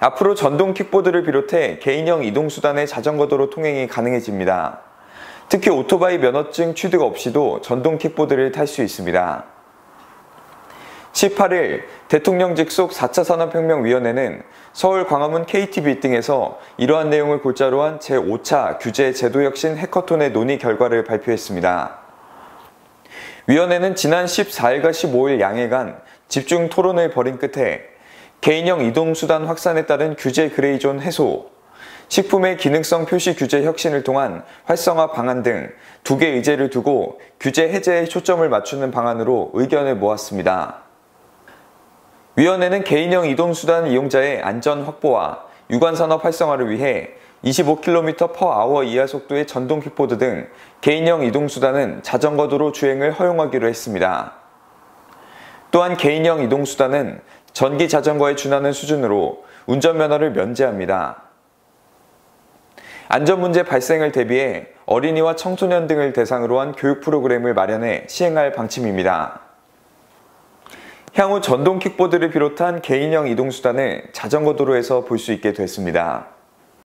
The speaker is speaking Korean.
앞으로 전동 킥보드를 비롯해 개인형 이동수단의 자전거도로 통행이 가능해집니다. 특히 오토바이 면허증 취득 없이도 전동 킥보드를 탈 수 있습니다. 18일 대통령 직속 4차 산업혁명위원회는 서울 광화문 KT 빌딩에서 이러한 내용을 골자로 한 제5차 규제 제도혁신 해커톤의 논의 결과를 발표했습니다. 위원회는 지난 14일과 15일 양해간 집중 토론을 벌인 끝에 개인형 이동수단 확산에 따른 규제 gray zone 해소, 식품의 기능성 표시 규제 혁신을 통한 활성화 방안 등 두 개 의제를 두고 규제 해제에 초점을 맞추는 방안으로 의견을 모았습니다. 위원회는 개인형 이동수단 이용자의 안전 확보와 유관산업 활성화를 위해 25km/h 이하 속도의 전동 킥보드 등 개인형 이동수단은 자전거 도로 주행을 허용하기로 했습니다. 또한 개인형 이동수단은 전기 자전거에 준하는 수준으로 운전면허를 면제합니다. 안전 문제 발생을 대비해 어린이와 청소년 등을 대상으로 한 교육 프로그램을 마련해 시행할 방침입니다. 향후 전동 킥보드를 비롯한 개인형 이동수단을 자전거 도로에서 볼 수 있게 됐습니다.